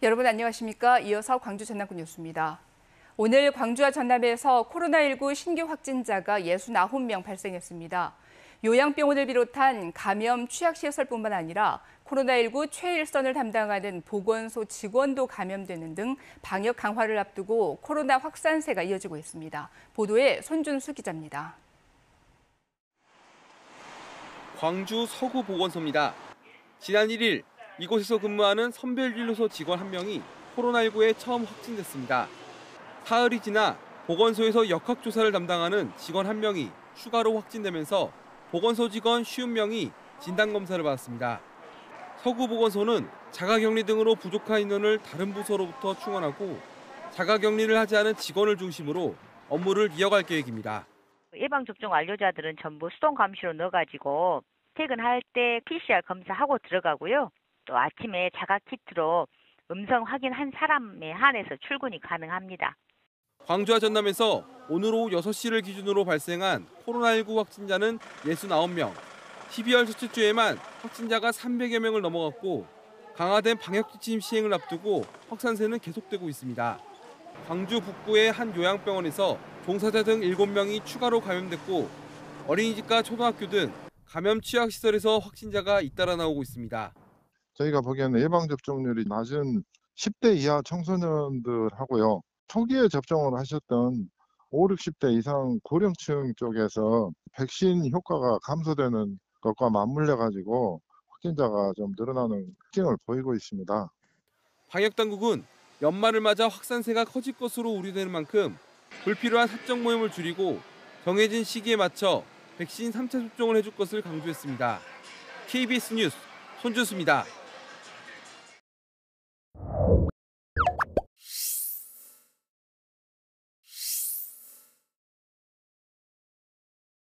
여러분 안녕하십니까? 이어서 광주 전남군 뉴스입니다. 오늘 광주와 전남에서 코로나19 신규 확진자가 69명 발생했습니다. 요양병원을 비롯한 감염 취약시설뿐만 아니라 코로나19 최일선을 담당하는 보건소 직원도 감염되는 등 방역 강화를 앞두고 코로나 확산세가 이어지고 있습니다. 보도에 손준수 기자입니다. 광주 서구보건소입니다. 지난 1일 이곳에서 근무하는 선별진료소 직원 한 명이 코로나19에 처음 확진됐습니다. 사흘이 지나 보건소에서 역학조사를 담당하는 직원 한 명이 추가로 확진되면서 보건소 직원 50명이 진단검사를 받았습니다. 서구보건소는 자가격리 등으로 부족한 인원을 다른 부서로부터 충원하고 자가격리를 하지 않은 직원을 중심으로 업무를 이어갈 계획입니다. 예방접종 완료자들은 전부 수동 감시로 넣어가지고 퇴근할 때 PCR 검사하고 들어가고요. 또 아침에 자가 키트로 음성 확인한 사람에 한해서 출근이 가능합니다. 광주와 전남에서 오늘 오후 6시를 기준으로 발생한 코로나19 확진자는 69명. 12월 첫째 주에만 확진자가 300여 명을 넘어갔고 강화된 방역지침 시행을 앞두고 확산세는 계속되고 있습니다. 광주 북구의 한 요양병원에서 종사자 등 7명이 추가로 감염됐고 어린이집과 초등학교 등 감염 취약시설에서 확진자가 잇따라 나오고 있습니다. 저희가 보기에는 예방접종률이 낮은 10대 이하 청소년들하고요. 초기에 접종을 하셨던 5, 60대 이상 고령층 쪽에서 백신 효과가 감소되는 것과 맞물려 가지고 확진자가 좀 늘어나는 특징을 보이고 있습니다. 방역 당국은 연말을 맞아 확산세가 커질 것으로 우려되는 만큼 불필요한 사적 모임을 줄이고 정해진 시기에 맞춰 백신 3차 접종을 해줄 것을 강조했습니다. KBS 뉴스 손준수입니다.